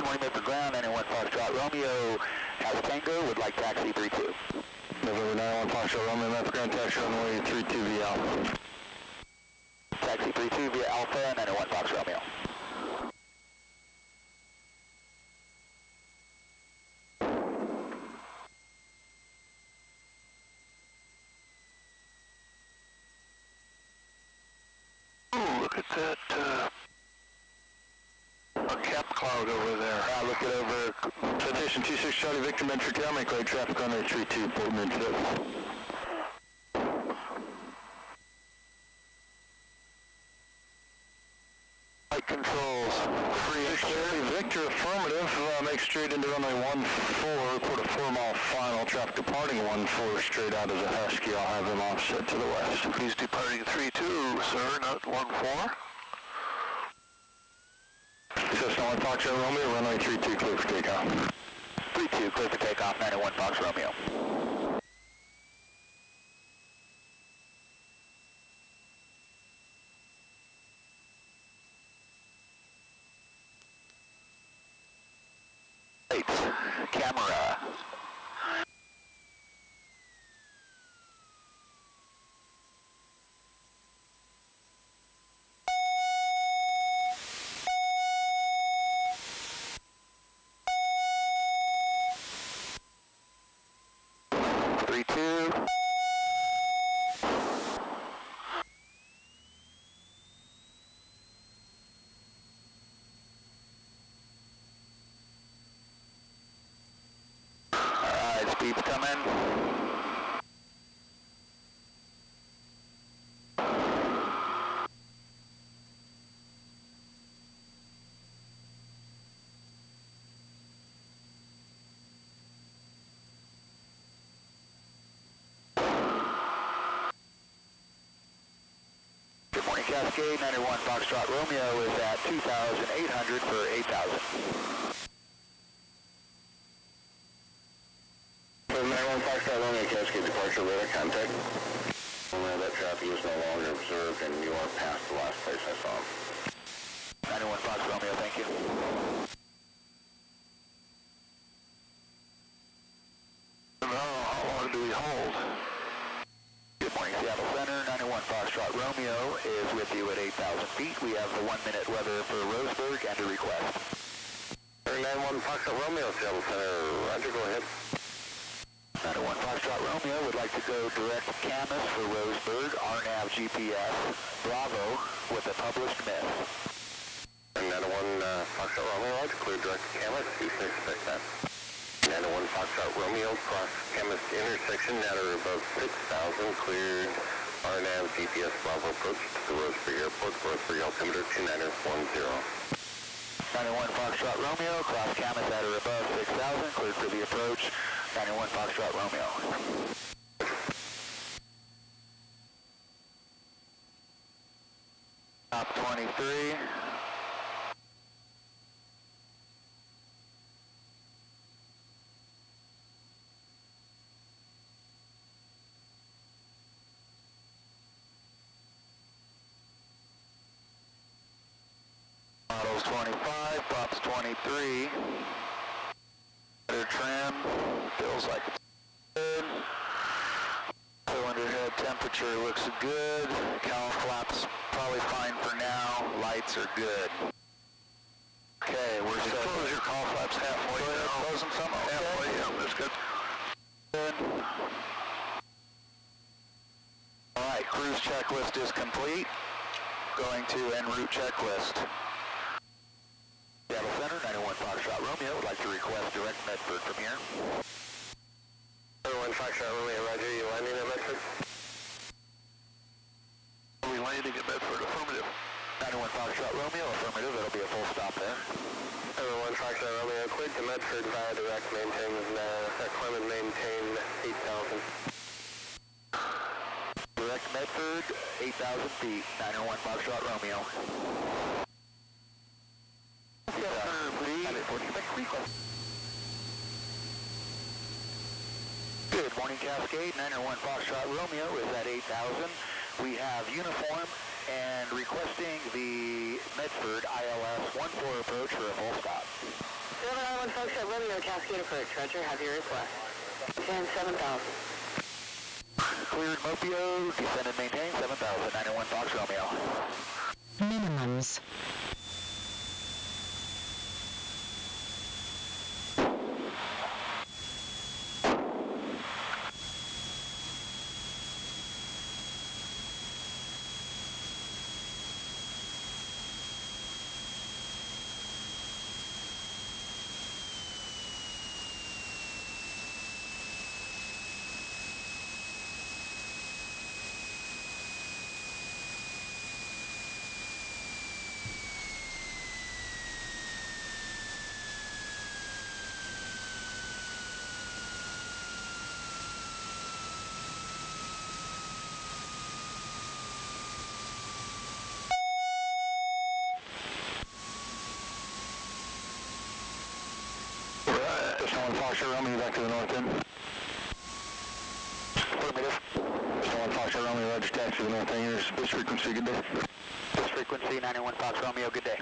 Good morning, Mr. Ground, 91 Foxtrot Romeo has Tango, would like taxi 32. November 91 Foxtrot Romeo, Meth Ground Taxi runway 32 via Alpha. Taxi 32 via Alpha, 91 Fox Romeo. Ooh, look at that, uh, a cap cloud over there. Uh, look it over. Citation 26 Charlie Victor Town, make right traffic on 32 Port Midfield. Controls, free Charlie Victor affirmative, uh, make straight into runway 14, report a 4 mile final, traffic departing 14 straight out as a Husky, I'll have him offset to the west. He's departing 3-2, sir, not 1-4. Cessna 1 Foxtrot Romeo, runway 32 clear for takeoff. 32, clear for takeoff, 91 Fox Romeo. Lights, camera. Cascade. 91 Foxtrot Romeo is at 2,800 for 8,000. 91 Foxtrot Romeo, Cascade departure radar contact. That traffic is no longer observed and you are past the last place I saw him. 91 Fox Romeo, thank you. How long do we hold? Good morning, Seattle Center. 91 Foxtrot Romeo is with you at 8,000 feet. We have the one-minute weather for Roseburg and a request. 91 Foxtrot Romeo, Seattle Center. Roger, go ahead. 91 Foxtrot Romeo would like to go direct Camas for Roseburg, RNAV GPS, Bravo, with a published miss. 91 uh, Foxtrot Romeo, Roger, clear direct to Camas, 26 that. 91 Foxtrot Romeo, cross Camas intersection at or above 6,000, cleared RNAV GPS Bravo approach to Roseburg Airport, Roseburg altimeter 2910. 91 Foxtrot Romeo, cross Camas at or above 6,000, cleared for the approach. 91 Foxtrot Romeo. Top 23. Models 25, props 23. Better trim, feels like it's good. Cylinder head temperature looks good. Cowl flaps probably fine for now. Lights are good. Okay, we're set. Close your call flaps halfway Go ahead, down. close them some, okay. Halfway, yeah, that's good. Good. All right, cruise checklist is complete. Going to en route checklist. Seattle Center, 91 Foxtrot Romeo would like to direct from here. 91 Foxtrot Romeo, Roger, you landing at Medford? Are we landing at Medford? Affirmative. 91 Foxtrot Romeo, affirmative, that'll be a full stop there. 91 Foxtrot Romeo, cleared to Medford via direct maintain, uh, climate maintain 8,000. Direct Medford, 8,000 feet, 901 Foxtrot Romeo. Good morning, Cascade. 901 Foxtrot Romeo is at 8,000. We have uniform and requesting the Medford ILS 14 approach for a full stop. Cascade approach. a treasure, have your request. 10, 7000. Cleared Mopio, descend and maintain 7000, 91 Fox Romeo. Minimums. One Fox Romeo back to the north end. Affirmative. One Fox Romeo, Roger, taxi to the north end. This frequency, good day. This frequency 91 Fox Romeo, good day.